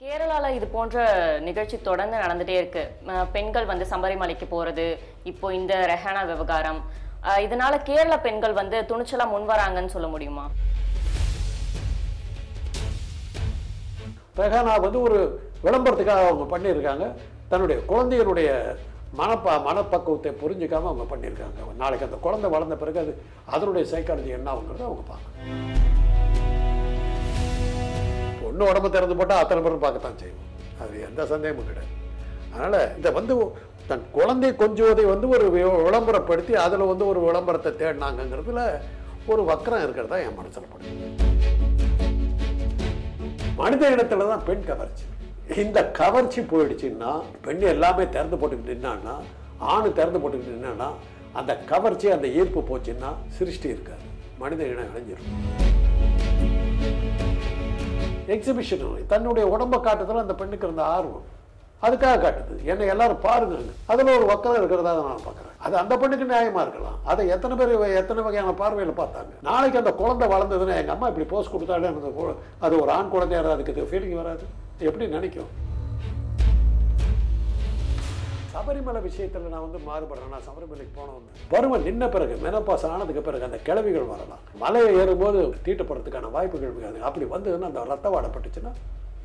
கேரளாவில் இது போன்ற நிகழ்ச்சி தொடர்ந்து நடந்துகிட்டே இருக்கு. பெண்கள் வந்து சபரிமலைக்கு போகிறது இப்போ இந்த ரெஹானா விவகாரம். இதனால கேரள பெண்கள் வந்து துணிச்சலாக முன் வராங்கன்னு சொல்ல முடியுமா? ரெஹானா வந்து ஒரு விளம்பரத்துக்காக அவங்க பண்ணியிருக்காங்க. தன்னுடைய குழந்தைகளுடைய மனப்பா மனப்பக்குவத்தை புரிஞ்சுக்காம அவங்க பண்ணியிருக்காங்க. நாளைக்கு அந்த குழந்தை வளர்ந்த பிறகு அது அதனுடைய சைக்காலஜி என்ன அவங்கிறத அவங்க பார்க்கணும். இன்னும் உடம்பு திறந்து போட்டால் அத்தனை பேரும் பார்க்கத்தான் செய்வோம் அது எந்த சந்தேகமும் கிடையாது. அதனால் இதை வந்து தன் குழந்தை கொஞ்சுவதை வந்து ஒரு விளம்பரப்படுத்தி அதில் வந்து ஒரு விளம்பரத்தை தேடினாங்கங்கிறதுல ஒரு வக்கரம் இருக்கிறதா என் மனசில் படுது மனித இனத்தில் தான் பெண் கவர்ச்சி. இந்த கவர்ச்சி போயிடுச்சுன்னா பெண் எல்லாமே திறந்து போட்டுக்கிட்டு நின்னான்னா ஆணு திறந்து போட்டுக்கிட்டு நின்னான்னா அந்த கவர்ச்சி அந்த ஈர்ப்பு போச்சுன்னா சிருஷ்டி இருக்காது. மனித இனம் இணைஞ்சிரும் எக்ஸிபிஷன் தன்னுடைய உடம்பை காட்டுறதுல அந்த பெண்ணுக்கு இருந்த ஆர்வம். அதுக்காக காட்டுது. என்னை எல்லாரும் பாருங்க அதில் ஒரு வக்கரம் இருக்கிறதா நான் பார்க்குறேன். அது அந்த பெண்ணுக்கு நியாயமா இருக்கலாம். அதை எத்தனை பேர் எத்தனை வகையான பார்வையில் பார்த்தாங்க? நாளைக்கு அந்த குழந்தை வளர்ந்ததுன்னா எங்கள் அம்மா இப்படி போஸ்ட் கொடுத்தாலே அந்த அது ஒரு ஆண் குழந்தையாக அதுக்கு ஃபீலிங் வராது. எப்படி நினைக்கும்? சபரிமலை விஷயத்தில் நான் வந்து மாறுபடுறேன். நான் சபரிமலைக்கு போனவன் பருவம் நின்ன பிறகு மெனப்பாஸ் ஆனதுக்கு பிறகு அந்த கிழவிகள் வரலாம். மலையை ஏறும்போது தீட்டப்படுறதுக்கான வாய்ப்புகள் இருக்காது. அப்படி வந்ததுன்னா அந்த ரத்த வாடப்பட்டுச்சுன்னா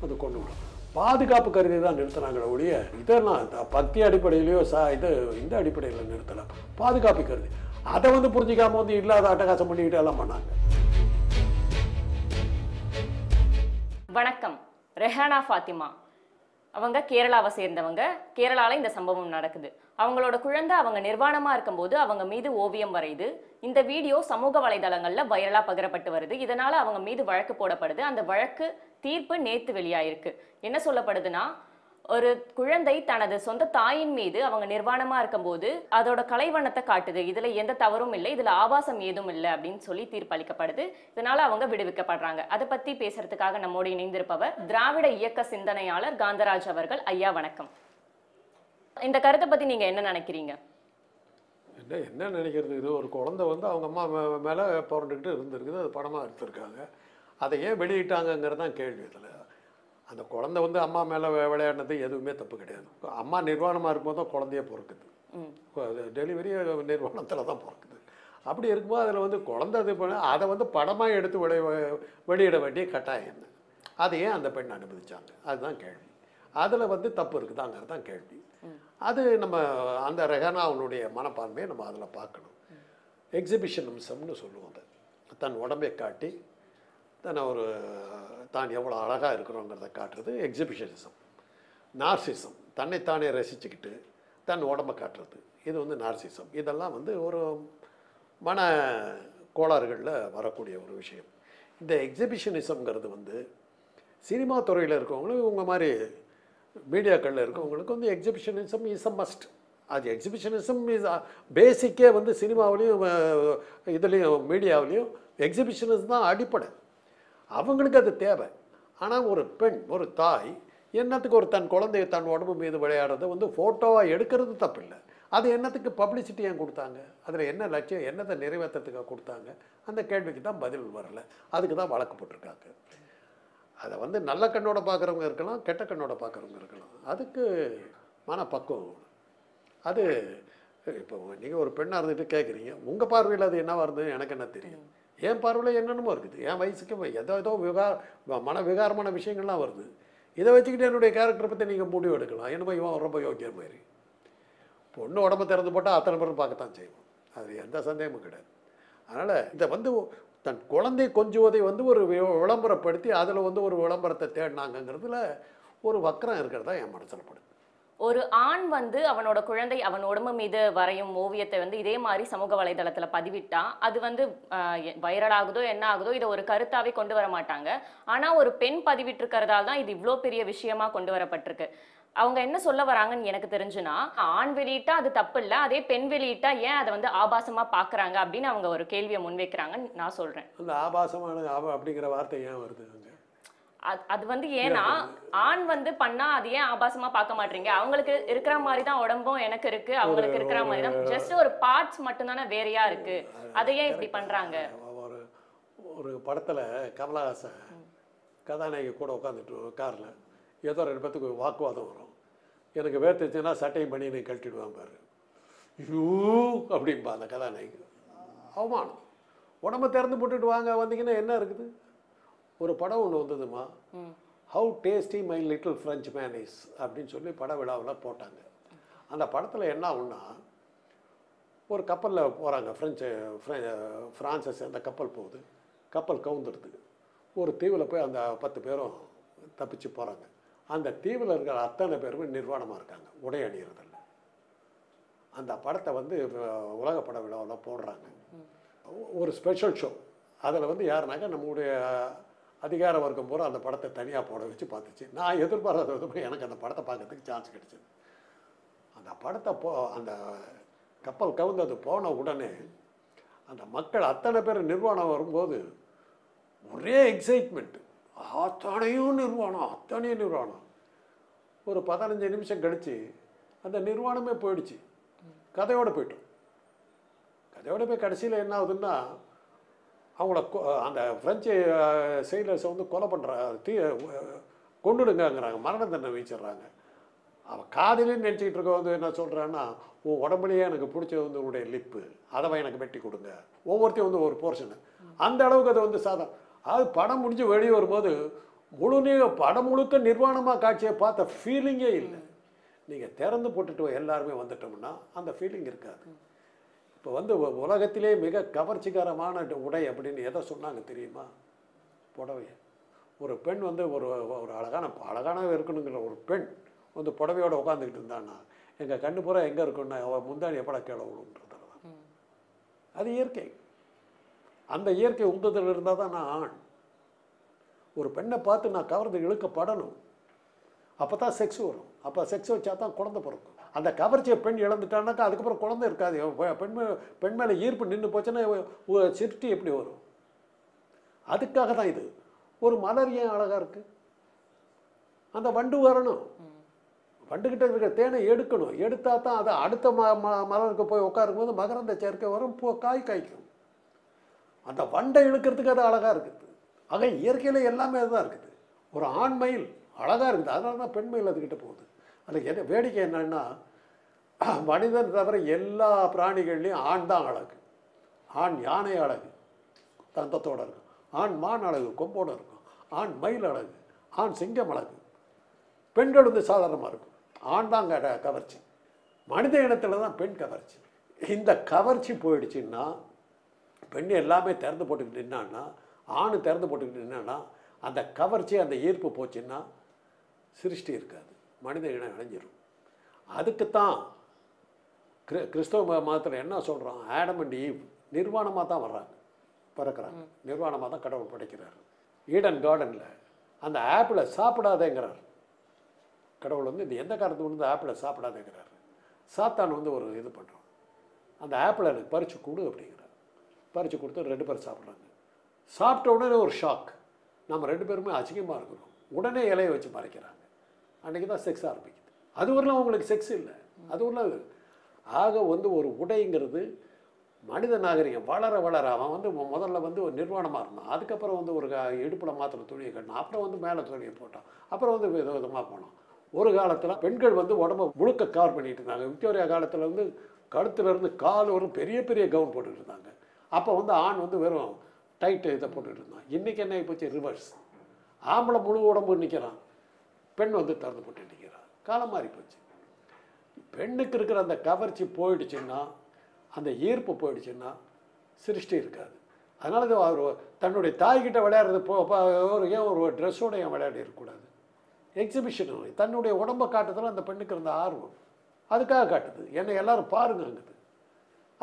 அது கொண்டு விடும். பாதுகாப்பு கருதி தான் நிறுத்தினாங்களே ஒழிய இதெல்லாம் இந்த பக்தி அடிப்படையிலையோ சா இது இந்த அடிப்படையில் நிறுத்தலாம் பாதுகாப்பு கருதி. அதை வந்து புரிஞ்சிக்காம வந்து இல்லாத அட்டகாசம் பண்ணிக்கிட்டு எல்லாம் பண்ணாங்க. வணக்கம். ரெஹானா ஃபாத்திமா. அவங்க கேரளாவை சேர்ந்தவங்க. கேரளாவில் இந்த சம்பவம் நடக்குது. அவங்களோட குழந்தை அவங்க நிர்வாணமாக இருக்கும்போது அவங்க மீது ஓவியம் வரையுது. இந்த வீடியோ சமூக வலைதளங்களில் வைரலாக பகிரப்பட்டு வருது. இதனால் அவங்க மீது வழக்கு போடப்படுது. அந்த வழக்கு தீர்ப்பு நேற்று வெளியாயிருக்கு. என்ன சொல்லப்படுதுன்னா ஒரு குழந்தை தனது சொந்த தாயின் மீது அவங்க நிர்வாணமா இருக்கும்போது அதோட கலைவண்ணத்தை காட்டுது. இதுல எந்த தவறும் இல்லை. இதுல ஆபாசம் ஏதும் இல்லை அப்படின்னு சொல்லி தீர்ப்பளிக்கப்படுது. இதனால அவங்க விடுவிக்கப்படுறாங்க. அதை பத்தி பேசுறதுக்காக நம்மோடு இணைந்திருப்பவர் திராவிட இயக்க சிந்தனையாளர் காந்தராஜ் அவர்கள். ஐயா வணக்கம். இந்த கருத்தை பத்தி நீங்க என்ன நினைக்கிறீங்க? என்ன என்ன நினைக்கிறது? இது ஒரு குழந்தை வந்து அவங்க அம்மா மேலே புரண்டுக்கிட்டு இருந்திருக்குது. அது படமாக எடுத்திருக்காங்க. அதை ஏன் வெளியிட்டாங்கங்கிறது தான் கேள்வி இதில். அந்த குழந்தை வந்து அம்மா மேலே விளையாடினது எதுவுமே தப்பு கிடையாது. அம்மா நிர்வாணமாக இருக்கும்போது தான் குழந்தைய பிறக்குது. டெலிவரி நிர்வாணத்தில் தான் பிறக்குது. அப்படி இருக்கும்போது அதில் வந்து குழந்தை இது பண்ண அதை வந்து படமாக எடுத்து வெளி வெளியிட வேண்டிய கட்டாயம் அதை ஏன் அந்த பெண் அனுமதிச்சாங்க? அதுதான் கேள்வி. அதில் வந்து தப்பு இருக்குதாங்கிறது தான் கேள்வி. அது நம்ம அந்த ரெஹனாவுடைய மனப்பான்மையை நம்ம அதில் பார்க்கணும். எக்ஸிபிஷனிசம்னு சொல்லுவோம் அதை. தன் உடம்பை காட்டி தன்னை ஒரு தான் எவ்வளோ அழகாக இருக்கிறோங்கிறத காட்டுறது எக்ஸிபிஷனிசம் நார்சிசம் தன்னைத்தானே ரசிச்சுக்கிட்டு தன் உடம்பை காட்டுறது. இது வந்து நார்சிசம் இதெல்லாம் வந்து ஒரு மன கோளாறுகளில் வரக்கூடிய ஒரு விஷயம். இந்த எக்ஸிபிஷனிசம்ங்கிறது வந்து சினிமா துறையில் இருக்கவங்களும் இவங்க மாதிரி மீடியாக்களில் இருக்கவங்களுக்கு வந்து எக்ஸிபிஷனிசம் இஸ் அ மஸ்ட் அது எக்ஸிபிஷனிசம் இஸ் பேசிக்கே வந்து சினிமாவிலையும் இதுலேயும் மீடியாவிலையும் எக்ஸிபிஷனிசம் தான் அடிப்படை. அவங்களுக்கு அது தேவை. ஆனால் ஒரு பெண் ஒரு தாய் என்னத்துக்கு ஒரு தன் குழந்தைய தன் உடம்பு மீது விளையாடுறத வந்து ஃபோட்டோவாக எடுக்கிறது தப்பில்லை. அது என்னத்துக்கு பப்ளிசிட்டி ஏன் கொடுத்தாங்க? அதில் என்ன லட்சியம் என்னத்தை நிறைவேற்றத்துக்காக கொடுத்தாங்க? அந்த கேள்விக்கு தான் பதில் வரல. அதுக்கு தான் வழக்கு போட்டிருக்காங்க. அதை வந்து நல்ல கண்ணோட பார்க்குறவங்க இருக்கலாம் கெட்ட கண்ணோட பார்க்குறவங்க இருக்கலாம். அதுக்கு மனப்பக்குவம் அது இப்போ நீங்கள் ஒரு பெண்ணாக இருந்துட்டு கேட்குறீங்க உங்கள் பார்வையில் அது என்னவாக இருந்தது எனக்கு என்ன தெரியும்? என் பார்வையில் என்னென்னமோ இருக்குது. என் வயசுக்கு ஏதோ ஏதோ விகார மன விகாரமான விஷயங்கள்லாம் வருது. இதை வச்சுக்கிட்டு என்னுடைய கேரக்டரை பற்றி நீங்கள் முடிவு எடுக்கலாம். என்னமோ இவன் ரொம்ப யோக்கியம் மாதிரி. பொண்ணு உடம்பு திறந்து போட்டால் அத்தனை பேரும் பார்க்கத்தான் செய்வோம் அது எந்த சந்தேகமும் கிடையாது. அதனால் இதை வந்து தன் குழந்தை கொஞ்சுவதை வந்து ஒரு வி- விளம்பரப்படுத்தி அதில் வந்து ஒரு விளம்பரத்தை தேடினாங்கங்கிறதுல ஒரு வக்கரம் இருக்கிறதா என் மனசில் படுது. ஒரு ஆண் வந்து அவனோட குழந்தை அவன் உடம்பு மீது வரையும் ஓவியத்தை வந்து இதே மாதிரி சமூக வலைதளத்தில் பதிவிட்டான் அது வந்து வைரல் ஆகுதோ என்ன ஆகுதோ இதை ஒரு கருத்தாவே கொண்டு வர மாட்டாங்க. ஆனால் ஒரு பெண் பதிவிட்டிருக்கிறதால தான் இது இவ்வளோ பெரிய விஷயமா கொண்டு வரப்பட்டிருக்கு. அவங்க என்ன சொல்ல வராங்கன்னு எனக்கு தெரிஞ்சுன்னா ஆண் வெளியிட்டா அது தப்பு இல்லை அதே பெண் வெளியிட்டா ஏன் அதை வந்து ஆபாசமா பாக்குறாங்க அப்படின்னு அவங்க ஒரு கேள்வியை முன்வைக்கிறாங்கன்னு நான் சொல்றேன். அந்த ஆபாசமான அப்படிங்கிற வார்த்தை ஏன் வருது அங்கே? அது- வந்து ஏன்னா ஆண் வந்து பண்ணா அது ஏன் ஆபாசமா பார்க்க மாட்டீங்க? அவங்களுக்கு இருக்கிற மாதிரி தான் உடம்பும் எனக்கு இருக்கு. அவங்களுக்கு இருக்கிற மாதிரி தான். ஜஸ்ட் ஒரு பார்ட்ஸ் மட்டும் தானே வேறையா இருக்கு. அதை ஏன் இப்படி பண்றாங்க? ஒரு ஒரு படத்தில் கமலஹாசன் கதாநாயகி கூட உட்காந்துட்டு காரில் ஏதோ ரெண்டு பேத்துக்கு வாக்குவாதம் வரும். எனக்கு வேர்த்துச்சுன்னா சட்டையும் பண்ணி நீ கழட்டிடுவான் பாரு. ஐயோ அப்படிம்பா அந்த கதாநாயகி. அவமானம். உடம்ப திறந்து போட்டுட்டு வாங்க வந்தீங்கன்னா என்ன இருக்குது? ஒரு படம் ஒன்று வந்ததுமா how tasty my little French mayonnaise அப்படின்னு சொல்லி பட விழாவில் போட்டாங்க. அந்த படத்தில் என்ன ஆகும்னா ஒரு கப்பலில் போகிறாங்க ஃப்ரெஞ்சு ஃப்ரான்ஸை சேர்ந்த கப்பல் போகுது. கப்பல் கவுந்துடுது. ஒரு தீவில் போய் அந்த பத்து பேரும் தப்பிச்சு போகிறாங்க அந்த தீவில் இருக்கிற அத்தனை பேருமே நிர்வாணமாக இருக்காங்க. உடை அணியறதில்ல அந்த படத்தை வந்து உலக பட விழாவில் போடுறாங்க. ஒரு ஸ்பெஷல் ஷோ அதில் வந்து யாருனாக்கா நம்முடைய அதிகார வர்க்கம் பூரா அந்த படத்தை தனியாக போட வச்சு பார்த்துச்சு. நான் எதிர்பாராத விதமாக எனக்கு அந்த படத்தை பார்க்கறதுக்கு சான்ஸ் கிடச்சிது. அந்த படத்தை போ அந்த கப்பல் கவுந்தது போன உடனே அந்த மக்கள் அத்தனை பேர் நிர்வாணம் வரும்போது ஒரே எக்ஸைட்மெண்ட் அத்தனையும் நிர்வாணம் அத்தனையும் நிர்வாணம். ஒரு பதினஞ்சு நிமிஷம் கழித்து அந்த நிர்வாணமே போயிடுச்சு. கதையோடு போயிட்டோம். கதையோடு போய் கடைசியில் என்ன ஆகுதுன்னா அவங்கள கொ- அந்த ஃப்ரெஞ்சு செயலர்ஸை வந்து கொலை பண்ணுற தீ கொண்டுடுங்கிறாங்க மரண தண்டனை வீச்சிடுறாங்க அவன் காதலின்னு நினச்சிக்கிட்டு இருக்க வந்து என்ன சொல்கிறான்னா உன் உடம்புலயே எனக்கு பிடிச்சது வந்து உன்னுடைய லிப்பு. அதை எனக்கு வெட்டி கொடுங்க. ஒவ்வொருத்தையும் வந்து ஒரு போர்ஷனு அந்த அளவுக்கு அது வந்து சாதம் அது படம் முடிஞ்சு வெளியே வரும்போது முழு நீ- படம் முழுக்க நிர்வாணமாக காட்சியை பார்த்த ஃபீலிங்கே இல்லை. நீங்கள் திறந்து போட்டுட்டு எல்லாருமே வந்துட்டோம்னா அந்த ஃபீலிங் இருக்காது. இப்போ வந்து உலகத்திலே மிக கவர்ச்சிகரமான உடை அப்படின்னு எதை சொன்னாங்க தெரியுமா? புடவை ஒரு பெண் வந்து ஒரு ஒரு அழகான அழகான இருக்கணுங்கிற ஒரு பெண் வந்து புடவையோட உட்காந்துக்கிட்டு இருந்தான்னா எங்கள் கண்ணு பூரா எங்கே இருக்குன்னா அவள் முந்தாணி எப்படா கீழே விழுன்றதுல தான் ம். அது இயற்கை. அந்த இயற்கை உந்ததில் இருந்தால் தான் நான் ஆண். ஒரு பெண்ணை பார்த்து நான் கவர்ந்து இழுக்கப்படணும். அப்போ தான் செக்ஸ் வரும். அப்போ செக்ஸ் வச்சா தான் குழந்தை பிறக்கும். அந்த கவர்ச்சியை பெண் இழந்துட்டானாக்கா அதுக்கப்புறம் குழந்தை இருக்காது. பெண் பெண் மேலே ஈர்ப்பு நின்று போச்சுன்னா சிருஷ்டி எப்படி வரும்? அதுக்காக தான் இது. ஒரு மலர் ஏன் அழகாக இருக்குது அந்த வண்டு வரணும். வண்டுக்கிட்ட இருக்கிற தேனை எடுக்கணும். எடுத்தா தான் அதை அடுத்த ம ம- மலருக்கு போய் உட்காரும்போது மகரந்த சேர்க்கை வரும் பூ காய் காய்க்கும். அந்த வண்டை இழுக்கிறதுக்கு அது அழகாக இருக்குது. ஆக இயற்கையில் எல்லாமே அதுதான் இருக்குது. ஒரு ஆண் மயில் அழகாக இருக்குது. அதனால தான் பெண் மயில் அதுக்கிட்ட போகுது. அதுக்கு என்ன வேடிக்கை என்னன்னா மனிதன் தவிர எல்லா பிராணிகள்லையும் ஆண் தான் அழகு. ஆண் யானை அழகு தந்தத்தோடு இருக்கும். ஆண் மான் அழகு கொம்போடு இருக்கும். ஆண் மயில் அழகு ஆண் சிங்கம் அழகு. பெண்கள் வந்து சாதாரணமாக இருக்கும். ஆண் தான் க- கவர்ச்சி. மனித இனத்தில் தான் பெண் கவர்ச்சி. இந்த கவர்ச்சி போயிடுச்சுன்னா பெண் எல்லாமே திறந்து போட்டுக்கிட்டு நின்னான்னா ஆண் திறந்து போட்டுக்கிட்டு நின்னான்னா அந்த கவர்ச்சி அந்த ஈர்ப்பு போச்சுன்னா சிருஷ்டி இருக்காது. மனித இனம் இணைஞ்சிரும் அதுக்குத்தான் கிரி கிறிஸ்தவ மதத்தில் என்ன சொல்கிறோம் ஆடம் அண்ட் ஈவ் நிர்வாணமாக தான் வர்றாங்க. பிறக்கிறாங்க. நிர்வாணமாக தான் கடவுள் படைக்கிறார். ஈடன் கார்டனில் அந்த ஆப்பிளை சாப்பிடாதேங்கிறார். கடவுள் வந்து இந்த எந்த காரணத்துக்கு வந்து ஆப்பிளை சாப்பிடாதேங்கிறார். சாத்தான் வந்து ஒரு இது பண்ணுறோம் அந்த ஆப்பிளை எனக்கு பறித்து கொடு அப்படிங்கிறார். பறித்து கொடுத்து ரெண்டு பேரும் சாப்பிட்றாங்க. சாப்பிட்ட உடனே ஒரு ஷாக் நம்ம ரெண்டு பேருமே அசிங்கமாக இருக்கிறோம் உடனே இலையை வச்சு மறைக்கிறாங்க அன்றைக்கி தான் செக்ஸ் ஆரம்பிக்குது. அது வரலாம் உங்களுக்கு செக்ஸ் இல்லை. அது வரலாம் ஆக வந்து ஒரு உடைங்கிறது மனித நாகரிகம் வளர வளர அவன் வந்து முதல்ல வந்து ஒரு நிர்வாணமாக இருந்தான். அதுக்கப்புறம் வந்து ஒரு இடுப்பில் மாத்திரம் துணியை கட்டினான். அப்புறம் வந்து மேலே துணியை போட்டான். அப்புறம் வந்து வித விதமாக போனான். ஒரு காலத்தில் பெண்கள் வந்து உடம்ப முழுக்க கவர் பண்ணிட்டு இருந்தாங்க. விக்டோரியா காலத்தில் வந்து கழுத்துலேருந்து கால் வரும் பெரிய பெரிய கவுன் போட்டுட்டு இருந்தாங்க. அப்போ வந்து ஆண் வந்து வெறும் டைட்டு இதை போட்டுட்டு இருந்தான். இன்றைக்கி என்ன போச்சு? ரிவர்ஸ் ஆம்பளை முழு உடம்பு நிற்கிறான் பெண் வந்து திறந்து போட்டு நிற்கிறான் காலம் மாறி போச்சு பெண்ணுக்கு இருக்கிற அந்த கவர்ச்சி போயிடுச்சுன்னா அந்த ஈர்ப்பு போயிடுச்சுன்னா சிருஷ்டி இருக்காது. அதனால தான் அவர் தன்னுடைய தாய்கிட்ட விளையாடுறது போ ஒரு ஏன் ஒரு ட்ரெஸ்ஸோட ஏன் விளையாடி இருக்கக்கூடாது? எக்ஸிபிஷன் தன்னுடைய உடம்பை காட்டுறதுல அந்த பெண்ணுக்கு இருந்த ஆர்வம். அதுக்காக காட்டுது. என்னை எல்லாரும் பாருங்கங்குது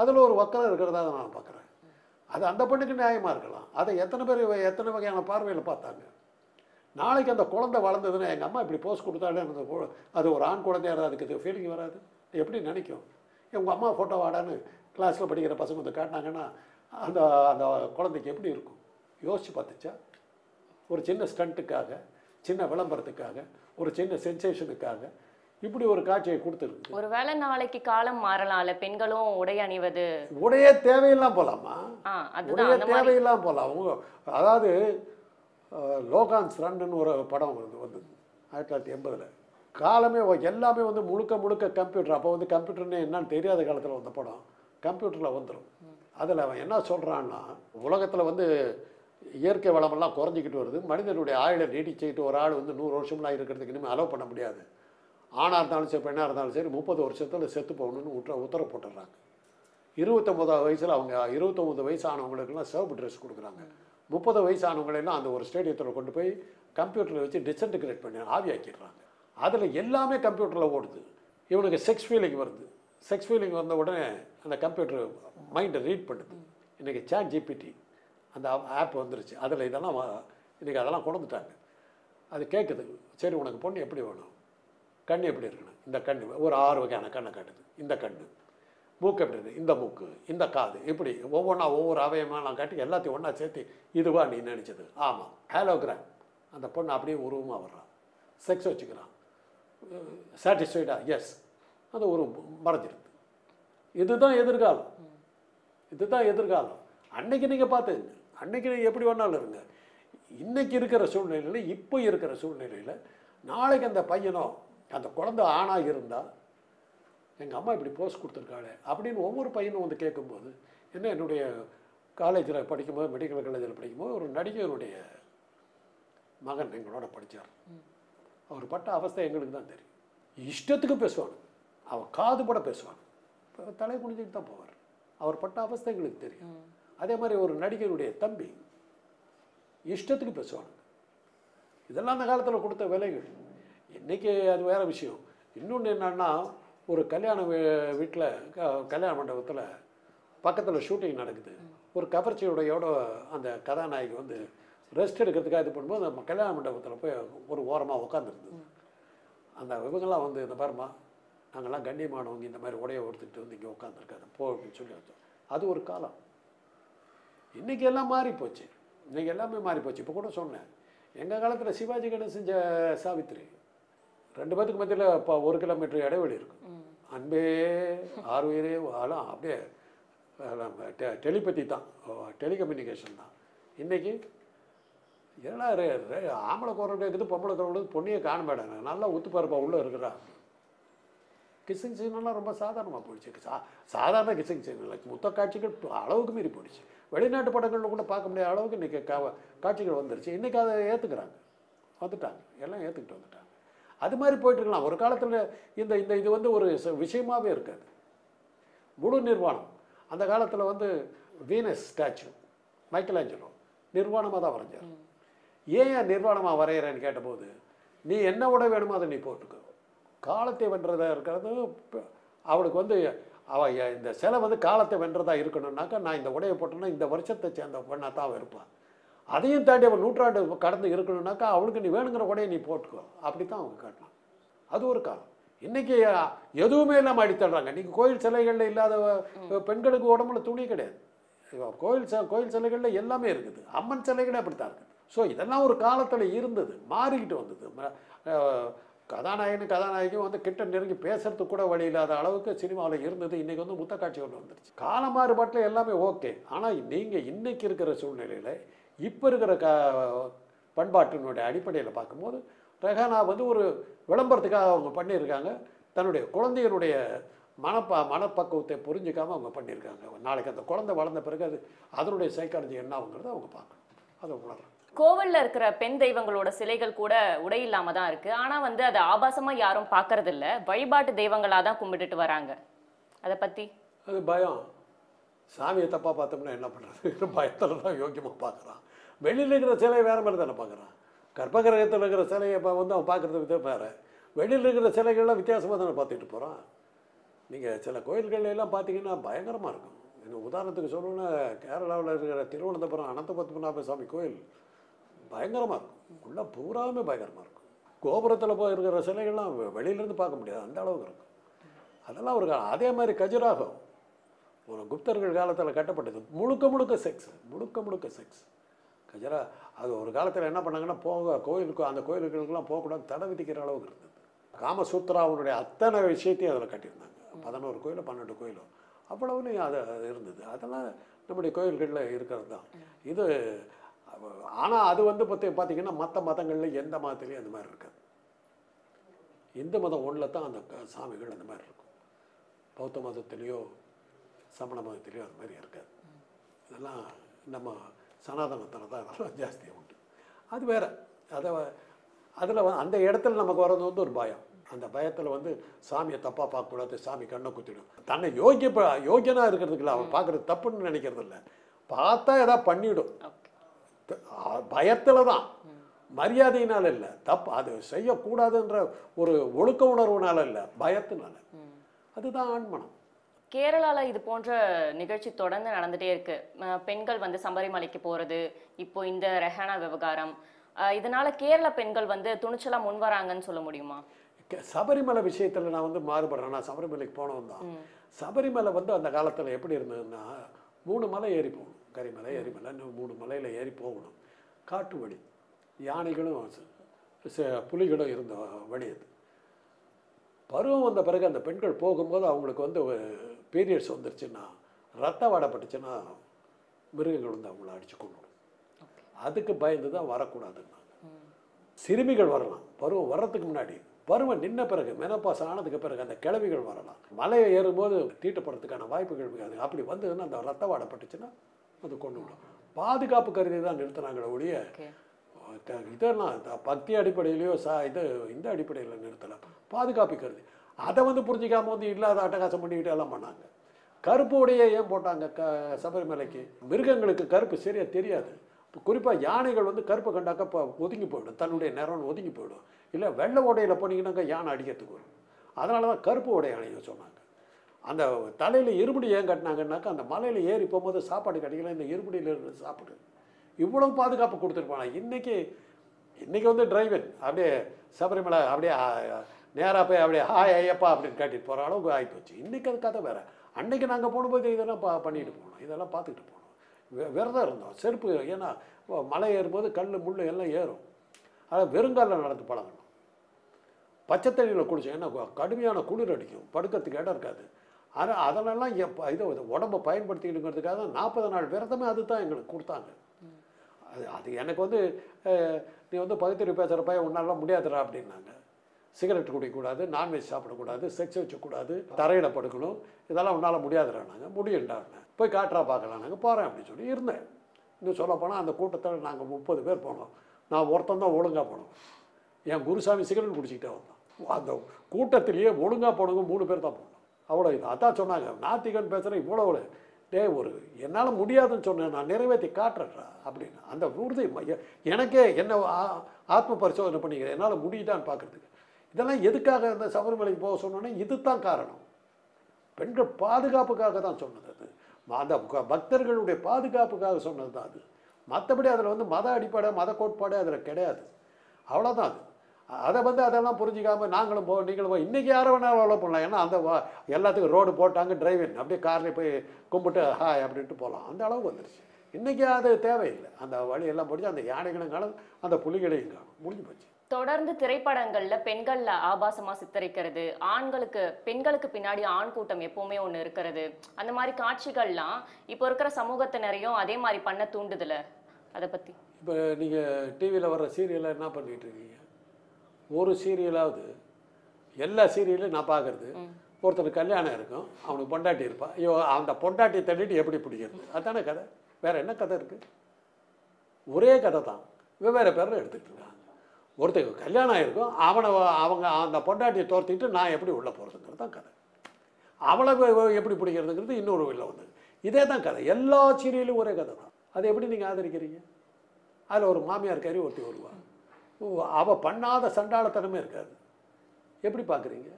அதில் ஒரு வக்கரம் இருக்கிறதா நான் பார்க்குறேன். அது அந்த பெண்ணுக்கு நியாயமாக இருக்கலாம். அதை எத்தனை பேர் எத்தனை வகையான பார்வையில் பார்த்தாங்க? நாளைக்கு அந்த குழந்தை வளர்ந்ததுன்னா எங்கள் அம்மா இப்படி போஸ்ட் கொடுத்தாலே அந்த அது ஒரு ஆண் குழந்தையா இருந்தா அதுக்கு ஃபீலிங் வராது. எப்படி நினைக்கும்? உங்கள் அம்மா ஃபோட்டோ வாடான்னு கிளாஸில் படிக்கிற பசங்க வந்து காட்டினாங்கன்னா அந்த அந்த குழந்தைக்கு எப்படி இருக்கும்? யோசிச்சு பார்த்துச்சா? ஒரு சின்ன ஸ்டண்ட்டுக்காக சின்ன விளம்பரத்துக்காக ஒரு சின்ன சென்சேஷனுக்காக இப்படி ஒரு காட்சியை கொடுத்துருக்கு. ஒருவேளை நாளைக்கு காலம் மாறலாம்ல பெண்களும் உடை அணிவது. உடையே தேவையில்லாம் அதுதான் உடைய தேவையில்லாம் போகலாம் அவங்க அதாவது லோகான் லோகான்ஸ் ஒரு படம் வந்து வந்தது ஆயிரத்தி தொள்ளாயிரத்தி எண்பதில். காலமே எல்லாமே வந்து முழுக்க முழுக்க கம்ப்யூட்டர். அப்போ வந்து கம்ப்யூட்டர்னு என்னன்னு தெரியாத காலத்தில் வந்த படம் கம்ப்யூட்டரில் வந்துடும் அதில் அவன் என்ன சொல்கிறான்னா உலகத்தில் வந்து இயற்கை வளமெல்லாம் குறைஞ்சிக்கிட்டு வருது. மனிதனுடைய ஆயுளை நீட்டிச்சுக்கிட்டு ஒரு ஆள் வந்து நூறு வருஷம்லாம் இருக்கிறதுக்கு இனிமேல் அலோவ் பண்ண முடியாது. ஆணாக இருந்தாலும் சரி பெண்ணாக இருந்தாலும் சரி முப்பது வருஷத்தில் செத்து போகணும்னு உத்தர உத்தரவு போட்டுடுறாங்க. இருபத்தொம்போதாவது வயசில் அவங்க இருபத்தொம்போது வயசு ஆனவங்களுக்குலாம் சிவப்பு ட்ரெஸ் கொடுக்குறாங்க. முப்பது வயசானவங்களெல்லாம் அந்த ஒரு ஸ்டேடியத்தில் கொண்டு போய் கம்ப்யூட்டரில் வச்சு டிசன்டிகிரேட் பண்ணி ஆவியாக்கிடுறாங்க. அதில் எல்லாமே கம்ப்யூட்டரில் ஓடுது. இவனுக்கு செக்ஸ் ஃபீலிங் வருது. செக்ஸ் ஃபீலிங் வந்த உடனே அந்த கம்ப்யூட்டர் மைண்டை ரீட் பண்ணுது. இன்றைக்கி சாட் ஜிபிடி அந்த ஆப் வந்துருச்சு. அதில் இதெல்லாம் இன்றைக்கி இன்னைக்கு அதெல்லாம் கொண்டுட்டாங்க அது கேட்குது சரி உனக்கு பொண்ணு எப்படி வேணும்? கண் எப்படி இருக்கணும்? இந்த கண் ஒரு ஆறு வகையான கண்ணை காட்டுது. இந்த கண்ணு. மூக்கு எப்படி இருக்குது? இந்த மூக்கு இந்த காது இப்படி. ஒவ்வொன்றா ஒவ்வொரு அவயமெல்லாம் காட்டி எல்லாத்தையும் ஒன்றா சேர்த்து இதுவா நீ நினச்சது. ஆமாம் ஹேலோகிராம் அந்த பொண்ணு அப்படியே உருவமாக வர்றான் செக்ஸ் வச்சுக்கிறான் சாட்டிஸ்ஃபைடா எஸ் அது ஒரு மறைஞ்சிருது. இதுதான் எதிர்காலம். இதுதான் எதிர்காலம். அன்னைக்கு நீங்கள் பார்த்துங்க அன்னைக்கு நீங்கள் எப்படி வேணாலும் இருங்க. இன்றைக்கி இருக்கிற சூழ்நிலையில் இப்போ இருக்கிற சூழ்நிலையில் நாளைக்கு அந்த பையனோ அந்த குழந்தை ஆணாக இருந்தால் எங்கள் அம்மா இப்படி போஸ்ட் கொடுத்துருக்காளே அப்படின்னு ஒவ்வொரு பையனும் வந்து கேட்கும்போது என்ன என்னுடைய காலேஜில் படிக்கும்போது மெடிக்கல் காலேஜில் படிக்கும்போது ஒரு நடிகருடைய மகன் எங்களோட படித்தார் அவர் பட்ட அவஸ்தை எங்களுக்கு தான் தெரியும். இஷ்டத்துக்கு பேசுவாங்க. அவர் காது பேசுவாங்க இப்ப தலை குனிஞ்சிட்டு தான் போவார். அவர் பட்ட அவஸ்தை எங்களுக்கு தெரியும். அதே மாதிரி ஒரு நடிகருடைய தம்பி இஷ்டத்துக்கு பேசுவாங்க. இதெல்லாம் அந்த காலத்தில் கொடுத்த விலைகள். இன்றைக்கி அது வேற விஷயம். இன்னொன்று என்னன்னா ஒரு கல்யாண வீட்டில் கல்யாண மண்டபத்தில் பக்கத்தில் ஷூட்டிங் நடக்குது. ஒரு கவர்ச்சியோடையோட அந்த கதாநாயகி வந்து ரெஸ்ட் எடுக்கிறதுக்காக இது பண்ணும்போது நம்ம கல்யாண மண்டபத்தில் போய் ஒரு ஓரமாக உட்காந்துருந்தது அந்த இவங்கெல்லாம் வந்து இந்த பாருமா நாங்கள்லாம் கண்ணியமானவங்க இந்த மாதிரி உடைய ஒருத்துக்கிட்டு வந்து இங்கே உட்காந்துருக்காது போ அப்படின்னு சொல்லி வச்சோம் அது ஒரு காலம். இன்றைக்கி எல்லாம் மாறி போச்சு. இன்றைக்கி எல்லாமே மாறி போச்சு. இப்போ கூட சொன்னேன். எங்கள் காலத்தில் சிவாஜி கணேசன் செஞ்ச சாவித்திரி ரெண்டு பேத்துக்கு மத்தியில் இப்போ ஒரு கிலோமீட்டர் இடைவெளி இருக்கும் அன்பே ஆறு உயிரே வாழம் அப்படியே டெலிபதி தான். டெலிகம்யூனிகேஷன் தான். இன்றைக்கி ரே ஆம்பளை குரல் கேட்குது பொம்பளை குரல் பொண்ணையே காண மாட்டாங்க நல்லா ஊத்து பருப்பா உள்ளே இருக்கிறா கிஸ்ஸிங் சீனெல்லாம் ரொம்ப சாதாரணமாக போயிடுச்சு. சா சாதாரண கிஸ்ஸிங் சீன் இல்லை. முத்த காட்சிகள் அளவுக்கு மீறி போயிடுச்சு. வெளிநாட்டு படங்களில் கூட பார்க்க முடியாத அளவுக்கு இன்றைக்கி கா காட்சிகள் வந்துருச்சு. இன்றைக்கி அதை ஏற்றுக்கிறாங்க வந்துட்டாங்க. எல்லாம் ஏற்றுக்கிட்டு வந்துட்டாங்க. அது மாதிரி போயிட்டுருக்கலாம் ஒரு காலத்தில் இந்த இந்த இது வந்து ஒரு விஷயமாவே இருக்காது. முழு நிர்வாணம். அந்த காலத்தில் வந்து வீனஸ் ஸ்டாச்சு மைக்கேல் ஆஞ்சலோ நிர்வாணமாக தான் வரைஞ்சார். ஏன் நிர்வாணமாக வரைகிறேன்னு கேட்டபோது நீ என்ன உடை வேணுமோ அதை நீ போட்டுக்கோ. காலத்தை வென்றதா இருக்கிறது அவளுக்கு வந்து அவ எ- இந்த சிலை வந்து காலத்தை வென்றதா இருக்கணும்னாக்கா நான் இந்த உடையை போட்டேன்னா இந்த வருஷத்தை சேர்ந்த பெண்ணாக தான் இருப்பான் அதையும் தாண்டி அவன் நூற்றாண்டு கடந்து இருக்கணும்னாக்கா அவளுக்கு நீ வேணுங்கிற உடையை நீ போட்டுக்கோ. அப்படி தான் அவங்க காட்டலாம். அது ஒரு காலம். இன்னைக்கு எதுவுமே இல்லாமல் அடித்தடுறாங்க இன்னைக்கு கோயில் சிலைகளில் இல்லாத பெண்களுக்கு உடம்புல துணி கிடையாது. கோயில் ச கோயில் சிலைகளில் எல்லாமே இருக்குது. அம்மன் சிலைகளே அப்படித்தான் இருக்குது. ஸோ இதெல்லாம் ஒரு காலத்தில் இருந்தது. மாறிக்கிட்டு வந்தது. கதாநாயகனும் கதாநாயகியும் வந்து கிட்ட நெருங்கி பேசுறதுக்கு கூட வழி இல்லாத அளவுக்கு சினிமாவில் இருந்தது. இன்னைக்கு வந்து முத்த காட்சி ஒன்று வந்துருச்சு. கால மாறுபாட்டில் எல்லாமே ஓகே. ஆனால் நீங்கள் இன்னைக்கு இருக்கிற சூழ்நிலையில் இப்போ இருக்கிற க பண்பாட்டினுடைய அடிப்படையில் பார்க்கும்போது ரெஹானா வந்து ஒரு விளம்பரத்துக்காக அவங்க பண்ணியிருக்காங்க. தன்னுடைய குழந்தைகளுடைய மனப்ப மனப்பக்குவத்தை புரிஞ்சுக்காம அவங்க பண்ணியிருக்காங்க. நாளைக்கு அந்த குழந்தை வளர்ந்த பிறகு அது அதனுடைய சைக்காலஜி என்ன ஆகுங்கிறத அவங்க பார்க்கணும். அதை உணரணும். கோவில்ல இருக்கிற பெண் தெய்வங்களோட சிலைகள் கூட உடை இல்லாம தான் இருக்கு. ஆனா வந்து அதை ஆபாசமா யாரும் பார்க்கறது இல்ல வழிபாட்டு தெய்வங்களா தான் கும்பிட்டுட்டு வராங்க. அதை பத்தி? அது பயம். சாமியை தப்பாக பார்த்தோம்னா என்ன பண்ணுறது பயத்தில் தான் யோக்கியமாக பார்க்குறான். வெளியில் இருக்கிற சிலையை வேறு மாதிரி தானே பார்க்குறான். கர்ப்பகிரகத்தில் இருக்கிற சிலையை இப்போ வந்து அவன் பார்க்குறது விதம் வேறு. வெளியில் இருக்கிற சிலைகள்லாம் வித்தியாசமாக தானே பார்த்துட்டு போகிறான் நீங்கள் சில கோயில்கள்ல எல்லாம் பார்த்தீங்கன்னா பயங்கரமாக இருக்கும். இன்னும் உதாரணத்துக்கு சொல்லணும்னா கேரளாவில் இருக்கிற திருவனந்தபுரம் அனந்த பத்மநாப சாமி கோயில் பயங்கரமாக இருக்கும். உள்ளே பூராமே பயங்கரமாக இருக்கும். கோபுரத்தில் போய் இருக்கிற சிலைகள்லாம் வெளியிலேருந்து பார்க்க முடியாது. அந்த அளவுக்கு இருக்கும். அதெல்லாம் ஒரு அதே மாதிரி கஜராகும். ஒரு குப்தர்கள் காலத்தில் கட்டப்பட்டது. முழுக்க முழுக்க செக்ஸ் முழுக்க முழுக்க செக்ஸ் கஜரா அது ஒரு காலத்தில் என்ன பண்ணாங்கன்னா போக கோயிலுக்கு அந்த கோயிலுக்கெல்லாம் போகக்கூடாது தடை விதிக்கிற அளவுக்கு இருந்தது. காமசூத்ராவுடைய அத்தனை விஷயத்தையும் அதில் கட்டியிருந்தாங்க. பதினோரு கோயிலோ பன்னெண்டு கோயிலோ. அவ்வளவுன்னு அது இருந்தது. அதெல்லாம் நம்முடைய கோயில்களில் இருக்கிறது தான் இது ஆனால் அது வந்து பற்றி பார்த்தீங்கன்னா மற்ற மதங்களில் எந்த மதத்துலேயும் அந்த மாதிரி இருக்காது. இந்து மதம் ஒன்றில் தான் அந்த க- சாமிகள் அந்த மாதிரி இருக்கும். பௌத்த மதத்துலேயோ சமண மதத்திலேயோ அது மாதிரி இருக்காது இதெல்லாம் நம்ம சனாதனத்தில் தான் இதெல்லாம் ஜாஸ்தியாக உண்டு. அது வேற. அதை அதில் அந்த இடத்துல நமக்கு வர்றது வந்து ஒரு பயம். அந்த பயத்தில் வந்து சாமியை தப்பாக பார்க்கக்கூடாது சாமி கண்ணை குத்திடும். தன்னை யோகிய யோகியனாக இருக்கிறதுக்கு இல்லை அவன் பார்க்குறது தப்புன்னு நினைக்கிறது இல்லை. பார்த்தா ஏதாவது பண்ணிவிடும் பயத்தில் தான். மரியாதையினால இல்லை. தப்பு அது செய்யக்கூடாதுன்ற ஒரு ஒழுக்க உணர்வுனால இல்லை. பயத்தினால. அதுதான் ஆண்மனம். கேரளால இது போன்ற நிகழ்ச்சி தொடர்ந்து நடந்துட்டே இருக்கு. அஹ் பெண்கள் வந்து சபரிமலைக்கு போறது இப்போ இந்த ரெஹானா விவகாரம். இதனால கேரள பெண்கள் வந்து துணிச்சலா முன் வராங்கன்னு சொல்ல முடியுமா? சபரிமலை விஷயத்தில் நான் வந்து மாறுபடுறேன். நான் சபரிமலைக்கு போனவன் தான் சபரிமலை வந்து அந்த காலத்தில் எப்படி இருந்ததுன்னா மூணு மலை ஏறி போகணும். கரிமலை எரிமலை மூணு மலையில் ஏறி போகணும். காட்டு வழி யானைகளும் புலிகளும் இருந்த வழி அது. பருவம் வந்த பிறகு அந்த பெண்கள் போகும்போது அவங்களுக்கு வந்து பீரியட்ஸ் வந்துருச்சுன்னா ரத்த வாடப்பட்டுச்சுன்னா மிருகங்கள் வந்து அவங்கள அடிச்சு கொண்டுடும் அதுக்கு பயந்து தான் வரக்கூடாதுன்னாங்க. சிறுமிகள் வரலாம். பருவம் வர்றதுக்கு முன்னாடி பருவம் நின்ன பிறகு மெனப்பாஸ் ஆனதுக்கு பிறகு அந்த கிழவிகள் வரலாம். மலையை ஏறும்போது தீட்டப்படுறதுக்கான வாய்ப்புகள் மிகாது அப்படி வந்ததுன்னா அந்த ரத்த வாடப்பட்டுச்சுன்னா அது கொண்டு விடும் பாதுகாப்பு கருதி தான் நிறுத்தினாங்களே ஒழிய இதெல்லாம் பக்தி அடிப்படையிலையோ சா இது இந்த அடிப்படையில் நிறுத்தலாம் பாதுகாப்பு கருதி. அதை வந்து புரிஞ்சிக்காம வந்து இல்லாத அட்டகாசம் பண்ணிக்கிட்டு எல்லாம் பண்ணாங்க. கருப்பு உடையை ஏன் போட்டாங்க க சபரிமலைக்கு? மிருகங்களுக்கு கருப்பு சரியாக தெரியாது. குறிப்பாக யானைகள் வந்து கருப்பை கண்டாக்க இப்போ ஒதுங்கி போயிடும். தன்னுடைய நிறம் ஒதுங்கி போயிடும். இல்லை வெள்ளை உடையில் போனீங்கன்னாக்கா யானை அடிக்கிறதுக்கு வரும். அதனால தான் கருப்பு உடை அணிய சொன்னாங்க. அந்த தலையில் இருமுடி ஏன் கட்டினாங்கன்னாக்கா அந்த மலையில் ஏறி போகும்போது சாப்பாடு கிடைக்கல இந்த இருமுடியில் இருந்து சாப்பிடு. இவ்வளோ பாதுகாப்பு கொடுத்துருப்பாங்க இன்றைக்கி இன்றைக்கி வந்து டிரைவன் அப்படியே சபரிமலை அப்படியே நேராக போய் அப்படியே ஹாய் ஐயப்பா அப்படின்னு காட்டிட்டு போகிற அளவுக்கு ஆகிப்போச்சு இன்னைக்கு அது கதை வேற. அன்றைக்கி நாங்கள் போகும்போது இதெல்லாம் பா பண்ணிட்டு போனோம். இதெல்லாம் பார்த்துக்கிட்டு போனோம். விரதம் இருந்தோம். செருப்பு ஏன்னா மலை ஏறும்போது கல் முள் எல்லாம் ஏறும். அதை வெறுங்காலில் நடந்து பழகணும். பச்சை தண்ணியில் குளிச்சோம் ஏன்னா கடுமையான குளிர் அடிக்கும். படுக்கிறதுக்கு இடம் இருக்காது. ஆனால் அதெல்லாம் எப்ப இதை உடம்பை பயன்படுத்திக்கணுங்கிறதுக்காக நாற்பது நாள் விரதமே அதுதான் எங்களுக்கு கொடுத்தாங்க. அது அது எனக்கு வந்து நீ வந்து பகுத்தறிவு பேசுகிற பையன் உன்னாலாம் முடியாதுடா அப்படின்னாங்க. சிகரெட் குடிக்கக்கூடாது நான்வெஜ் சாப்பிடக்கூடாது செக்ஸ் வச்சக்கூடாது தரையில் படுக்கணும். இதெல்லாம் உன்னால் முடியாதுறானாங்க. முடியுண்டாங்க. போய் காற்றா பார்க்கலானாங்க. போகிறேன் அப்படின்னு சொல்லி இருந்தேன். இன்னும் சொல்லப்போனால் அந்த கூட்டத்தில் நாங்கள் முப்பது பேர் போனோம். நான் ஒருத்தன் தான் ஒழுங்காக போனோம். என் குருசாமி சிகரெட் குடிச்சிக்கிட்டே வந்தான். அந்த கூட்டத்திலேயே ஒழுங்காக போனவங்க மூணு பேர் தான் போனோம். அவ்வளோ இது. அதான் சொன்னாங்க நாத்திகன் பேசுகிறேன் இவ்வளோ டேய் ஒரு என்னால் முடியாதுன்னு சொன்னேன். நான் நிறைவேற்றி காட்டுறேன்டா அப்படின்னு. அந்த உறுதி எனக்கே என்ன ஆ- ஆத்ம பரிசோதனை பண்ணிக்கிறேன். என்னால் முடியுதான்னு பார்க்குறதுக்கு. இதெல்லாம் எதுக்காக இந்த சபரிமலைக்கு போக சொன்னோன்னே இதுதான் காரணம். பெண்கள் பாதுகாப்புக்காக தான் சொன்னது அது. மத அந்த பக்தர்களுடைய பாதுகாப்புக்காக சொன்னது தான் அது. மற்றபடி அதில் வந்து மத அடிப்படை மத கோட்பாடு அதில் கிடையாது. அவ்வளோதான் அது. அதை வந்து அதெல்லாம் புரிஞ்சிக்காமல் நாங்களும் போ நீங்களும் போ இன்றைக்கி யாரை வேணாலும் அவ்வளோ பண்ணலாம். ஏன்னா அந்த வா- எல்லாத்துக்கும் ரோடு போட்டாங்க டிரைவிங் அப்படியே காரில் போய் கும்பிட்டு ஹாய் அப்படின்ட்டு போகலாம். அந்த அளவுக்கு வந்துருச்சு. இன்றைக்கி அது தேவையில்லை. அந்த வழியெல்லாம் முடிஞ்சு அந்த யானைகளும் காணும் அந்த புலிகளையும் காணும். முடிஞ்சு போச்சு. தொடர்ந்து திரைப்படங்கள்ல பெண்கள்ல ஆபாசமா சித்தரிக்கிறது. ஆண்களுக்கு பெண்களுக்கு பின்னாடி ஆண் கூட்டம் எப்பவுமே ஒண்ணு இருக்கிறது. அந்த மாதிரி காட்சிகள்லாம் இப்போ இருக்கிற சமூகத்தினரையும் அதே மாதிரி பண்ண தூண்டுதுல? அதை பத்தி. இப்போ நீங்கள் டிவியில் வர்ற சீரியலை என்ன பண்ணிட்டு இருக்கீங்க? ஒரு சீரியலாவது எல்லா சீரியலையும் நான் பார்க்குறது ஒருத்தனுக்கு கல்யாணம் இருக்கும் அவனுக்கு பொண்டாட்டி இருப்பான் ஐயோ அந்த பொண்டாட்டி தள்ளிட்டு எப்படி பிடிக்கிறது? அதானே கதை. வேற என்ன கதை இருக்குது ஒரே கதை தான். வெவ்வேறு பேரில் எடுத்துக்கிட்டு இருக்காங்க ஒருத்தருக்கு கல்யாணம் ஆகிருக்கும் அவனை அவங்க அந்த பொண்டாட்டியை தோர்த்திட்டு நான் எப்படி உள்ளே போகிறதுங்கிறது தான் கதை. அவளை எப்படி பிடிக்கிறதுங்கிறது இன்னொரு இல்லை வந்து இதே தான் கதை. எல்லா சீரியலும் ஒரே கதை தான். அதை எப்படி நீங்கள் ஆதரிக்கிறீங்க? அதில் ஒரு மாமியார் கறி ஒருத்தி வருவாள் ஓ, பண்ணாத சண்டாளத்தனமே இருக்காது. எப்படி பார்க்குறீங்க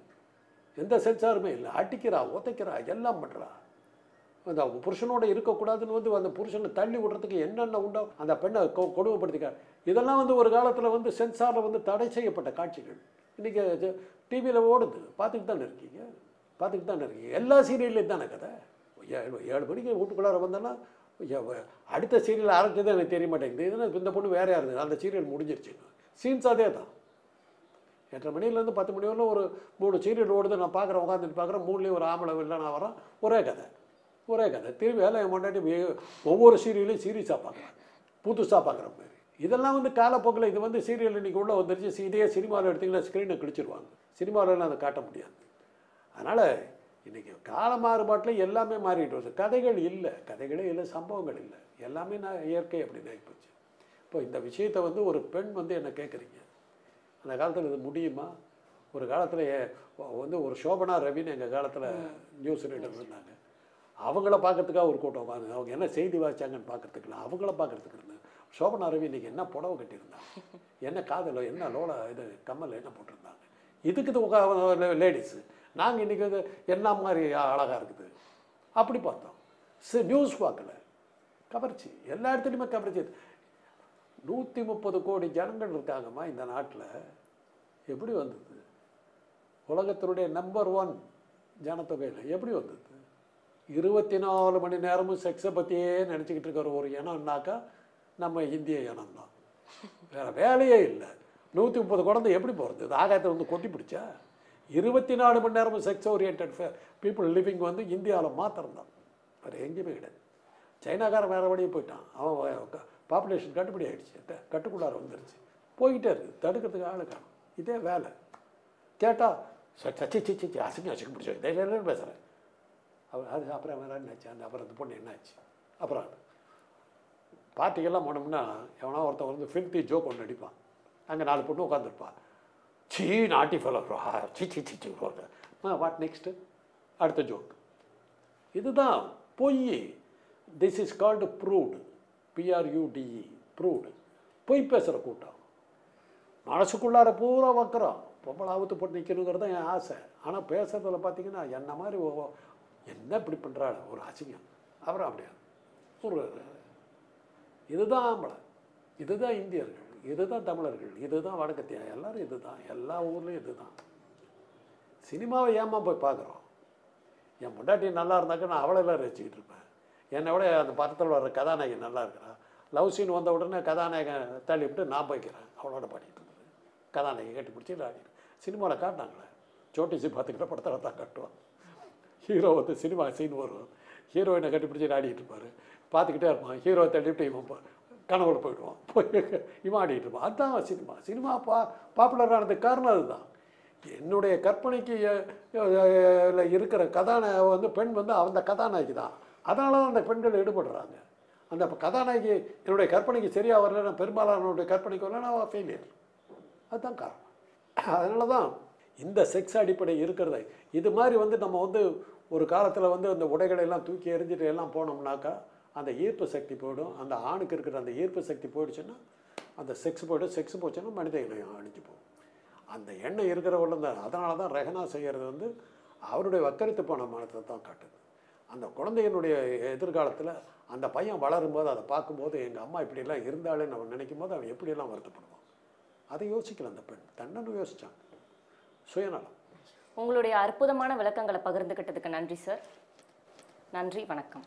எந்த சென்சாருமே இல்லை. அடிக்கிறா உதைக்கிறா எல்லாம் பண்ணுறா அந்த புருஷனோட இருக்கக்கூடாதுன்னு வந்து அந்த புருஷனை தள்ளி விடுறதுக்கு என்னென்ன உண்டோ அந்த பெண்ணை கொ கொடுமைப்படுத்திக்கார். இதெல்லாம் வந்து ஒரு காலத்தில் வந்து சென்சாரில் வந்து தடை செய்யப்பட்ட காட்சிகள். இன்றைக்கி டிவியில் ஓடுது. பார்த்துக்கிட்டு தானே இருக்கீங்க? பார்த்துக்கிட்டு தானே இருக்கீங்க. எல்லா சீரியல்லையும் தானே கதை? ஏழு ஏழு மணிக்கு வீட்டுக்குள்ளார வந்தோன்னா அடுத்த சீரியல் ஆரம்பிச்சது எனக்கு தெரிய மாட்டேங்குது. இதுனா இந்த பொண்ணு வேறையாக இருந்தது அந்த சீரியல் முடிஞ்சிருச்சு. சீன்ஸ் அதே தான். எட்டரை மணிலேருந்து பத்து மணி வரலும் ஒரு மூணு சீரியல் ஓடுது. நான் பார்க்குறேன் உட்காந்துட்டு பார்க்குறேன். மூணுலேயும் ஒரு ஆம்பளை இல்லை நான் வரேன் ஒரே கதை. ஒரே கதை. திரும்பி வேலை என் முன்னாடி ஒவ்வொரு சீரியலையும் சீரியஸாக பார்க்குறேன் புதுசாக பார்க்குற மாதிரி. இதெல்லாம் வந்து காலப்போக்கில் இது வந்து சீரியல் இன்னைக்கு உள்ள வந்துருச்சு. இதே சினிமாவில் எடுத்தீங்கன்னா ஸ்க்ரீனை கிழிச்சிருவாங்க. சினிமாவிலலாம் அதை காட்ட முடியாது. அதனால் இன்றைக்கி கால மாறுபாட்டில் எல்லாமே மாறிட்டு வருது. கதைகள் இல்லை. கதைகளே இல்லை. சம்பவங்கள் இல்லை. எல்லாமே நான் இயற்கை அப்படின்னு ஆகிப்போச்சு இப்போ இந்த விஷயத்தை வந்து ஒரு பெண் வந்து என்ன கேட்குறீங்க அந்த காலத்தில் இது முடியுமா? ஒரு காலத்தில் வந்து ஒரு சோபனா ரவின்னு எங்கள் காலத்தில் நியூஸ் ரீடர் இருந்தாங்க. அவங்கள பார்க்கறதுக்காக ஒரு கூட்டம் உட்காந்து அவங்க என்ன செய்தி வாசிச்சாங்கன்னு பார்க்கறதுக்கு இல்லை அவங்கள பார்க்கறதுக்கு இருந்தேன் சோபனா ரவி இன்னைக்கு என்ன புடவை கட்டியிருந்தாங்க என்ன காதில் என்ன லோல இது கம்மல் என்ன போட்டிருந்தாங்க? இதுக்கு இது உட்கா லேடிஸு நாங்கள் இன்றைக்கி இது என்ன மாதிரி அழகாக இருக்குது. அப்படி பார்த்தோம். சரி நியூஸ் பார்க்கல. கவர்ச்சி. எல்லா இடத்துலையுமே கவர்ச்சி நூற்றி முப்பது கோடி ஜனங்கள் இருக்காங்கம்மா இந்த நாட்டில். எப்படி வந்தது? உலகத்தினுடைய நம்பர் ஒன் ஜனத்தொகையில் எப்படி வந்தது? இருபத்தி நாலு மணி நேரமும் செக்ஸை பற்றியே நினச்சிக்கிட்டு இருக்கிற ஒரு இனம்னாக்கா நம்ம இந்திய இனம் தான் வேறு வேலையே இல்லை. நூற்றி முப்பது குழந்தை எப்படி போகிறது இது ஆகாயத்தை வந்து கொட்டி பிடிச்சா? இருபத்தி நாலு மணி நேரமும் செக்ஸ் ஓரியன்ட் பீப்புள் லிவிங் வந்து இந்தியாவில் மாத்திரம்தான். வேறு எங்கேயுமே கிடையாது. சைனாக்காரன் வேறு வழியே போயிட்டான். அவன் பாப்புலேஷன் கட்டுப்படி ஆகிடுச்சு கட்டுக்குள்ளார வந்துருச்சு. போய்கிட்டே இருக்குது. தடுக்கிறதுக்கு ஆளு காணும். இதே வேலை. கேட்டால் சச்சி சிச்சி அசிங்க அசிங்க பிடிச்சோம் இதே பேசுகிறேன் அவர் அது அப்புறம் வேறு என்னாச்சு அந்த அப்புறம் அந்த பொண்ணு என்னாச்சு அப்புறம் பார்ட்டிக்கெல்லாம் போனோம்னா எவனா ஒருத்தன் வந்து ஃபில்த்தி ஜோக் ஒன்று அடிப்பான். அங்கே நாலு பொண்ணு உட்காந்துருப்பான் சீ நாட்டி ஃபெலோ சி சி சி சி வாட் நெக்ஸ்ட்டு அடுத்த ஜோக் இதுதான் பொய். This is called proved P R U D E proved பொய் பேசுகிற கூட்டம். மனசுக்குள்ளார பூரா வைக்கிறோம் பொம்பளை ஆபத்து போட்டு நிற்கணுங்கிறது தான் என் ஆசை. ஆனால் பேசுகிறதுல பார்த்தீங்கன்னா என்ன மாதிரி என்ன இப்படி பண்ணுறாள் ஒரு அசிங்கம். அப்புறம் அப்படியா? ஒரு இதுதான் ஆம்பளை. இதுதான் இந்தியர்கள். இதுதான் தமிழர்கள். இதுதான் வடக்கத்தியா? எல்லாரும் இதுதான். எல்லா ஊர்லேயும் இதுதான். சினிமாவை ஏமா போய் பார்க்குறோம்? என் பொண்டாட்டி நல்லா இருந்தாக்கா நான் அவளெல்லாம் ரசிச்சுக்கிட்டு இருப்பேன். என்னை விட அந்த படத்தில் வர்ற கதாநாயகி நல்லா இருக்கிறா லவ் சீன் வந்த உடனே கதாநாயகன் தள்ளி விட்டு நான் போய்க்கிறேன். அவளோட பாடிட்டு இருந்தது. கதாநாயகி கட்டி பிடிச்சி விளையாடிட்டு சினிமாவில் காட்டினாங்களே. சோட்டிசி பார்த்துக்கிற படத்தில் தான் காட்டுவான். ஹீரோ வந்து சினிமா சீன் வரும். ஹீரோயினை கண்டுபிடிச்சி ஆடிட்டு இருப்பார்? பார்த்துக்கிட்டே இருப்பான். ஹீரோவை தள்ளிவிட்டு இவன் போ- கனவுல போயிடுவான். போய் இவன் ஆடிட்டு இருப்பான். அதுதான் சினிமா சினிமா பா பாப்புலரானது காரணம் அதுதான். என்னுடைய கற்பனைக்கு இருக்கிற கதாநாய வந்து பெண் வந்து அந்த கதாநாயகி தான். அதனால தான் அந்த பெண்கள் ஈடுபடுறாங்க. அந்த கதாநாயகி என்னுடைய கற்பனைக்கு சரியாக வரலன்னா பெரும்பாலானவருடைய கற்பனைக்கு வரலன்னா ஃபெயிலியர் அதுதான் காரணம். அதனால தான் இந்த செக்ஸ் அடிப்படை இருக்கிறத. இது மாதிரி வந்து நம்ம வந்து ஒரு காலத்தில் வந்து அந்த உடைகளை எல்லாம் தூக்கி எறிஞ்சிட்டு எல்லாம் போனோம்னாக்கா அந்த ஈர்ப்பு சக்தி போயிடும். அந்த ஆணுக்கு இருக்கிற அந்த ஈர்ப்பு சக்தி போயிடுச்சுன்னா அந்த செக்ஸ் போய்டும். செக்ஸ் போச்சுன்னா மனித இனம் அழிஞ்சு போகும். அந்த எண்ணெய் இருக்கிறவள்ள தான் அதனால தான் ரெஹனா செய்கிறது வந்து அவருடைய வக்கரித்து போன மனத்தை தான் காட்டுது. அந்த குழந்தையினுடைய எதிர்காலத்தில் அந்த பையன் வளரும்போது அதை பார்க்கும்போது எங்கள் அம்மா இப்படியெல்லாம் இருந்தாலேன்னு அவன் நினைக்கும் போது அவன் எப்படியெல்லாம் வருத்தப்படுவான்? அதை யோசிக்கல அந்த பெண். தன்னன்னு யோசித்தான் சுயநலம். உங்களுடைய அற்புதமான விளக்கங்களை பகிர்ந்துக்கிட்டதுக்கு நன்றி சார். நன்றி வணக்கம்.